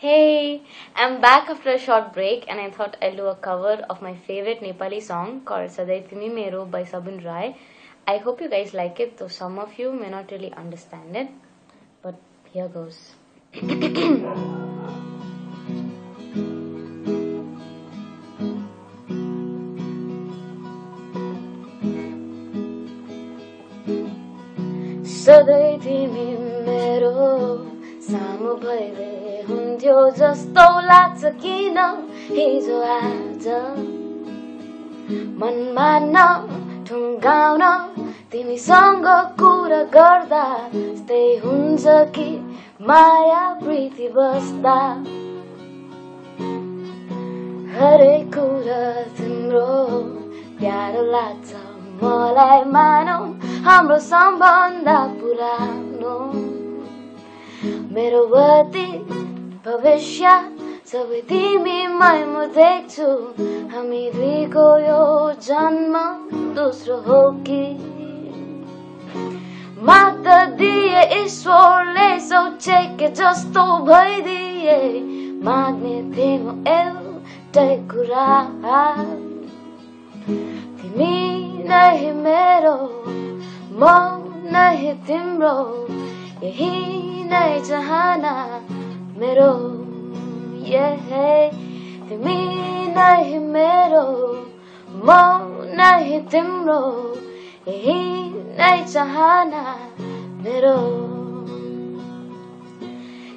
Hey, I'm back after a short break and I thought I'll do a cover of my favorite Nepali song called Sadai Timi Mero by Sabin Rai. I hope you guys like it, though some of you may not really understand it. But here goes. सधैँ तिमी मेरो सामु भइदिए हुन्थ्यो जस्तो लाग्छ किन हिजो आज? मनमा न ठुङ्गाउन तिमीसँग कुरा गर्दा यस्तै हुन्छ कि माया प्रीति बस्दा? हरेक कुरा तिम्रो प्यारो लाग्छ मलाई मानौ हाम्रो सम्बन्ध पुरानो। मेरो गति भविष्य सबै तिमीमै म देख्छु। हामी दुईको यो जन्म दोस्रो हो कि? मात दिए ईश्वरले सोचे के जस्तो भइदिए। माग्ने थिएँ म एउटै कुरा। तिमी नै मेरो म नै तिम्रो यही नै चाहना। मेरो। तिमी नै मेरो। म नै तिम्रो। यही नै चाहना मेरो।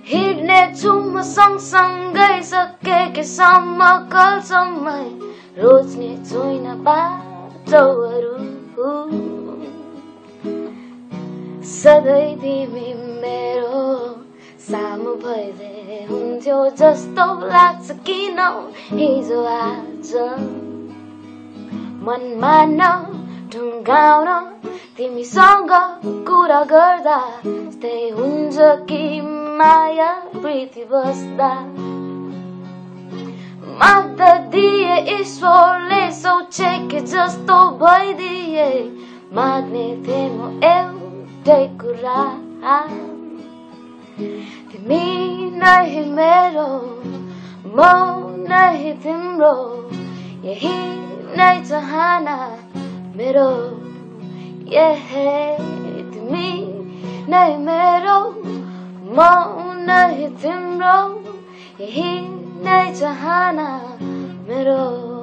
हिँड्ने छु म सँगसँगै सकेकेसम्म कलसम्मै रोज्ने छुइन बाटोहरू। सधैँ तिमी मेरो। सामु भइदिए हुन्थ्यो जस्तो लाग्छ किन हिजो आज? मनमा न ढुङ्गाउन तिमीसँग कुरा गर्दा त्यस्तै हुन्छ कि माया प्रीति बस्दा? माग्दा दिए ईश्वरले सोचे कि जस्तो भइदिए माग्ने थिएँ म एउटै कुरा। तिमी नै मेरो म नै तिम्रो यही नै चाहना मेरो तिमी मेरो म तिम्रो यही चाहना मेरो